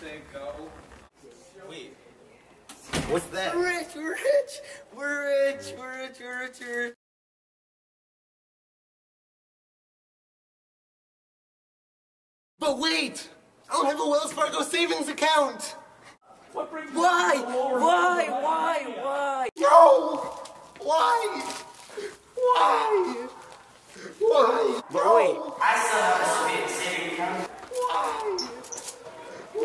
say go. Wait. What's that? We're rich, we're rich, we're rich, we're rich, we're rich, we're rich. But wait! I don't have a Wells Fargo savings account! What brings Why? Why? Why? Why? No! Why? Why? Why? But wait,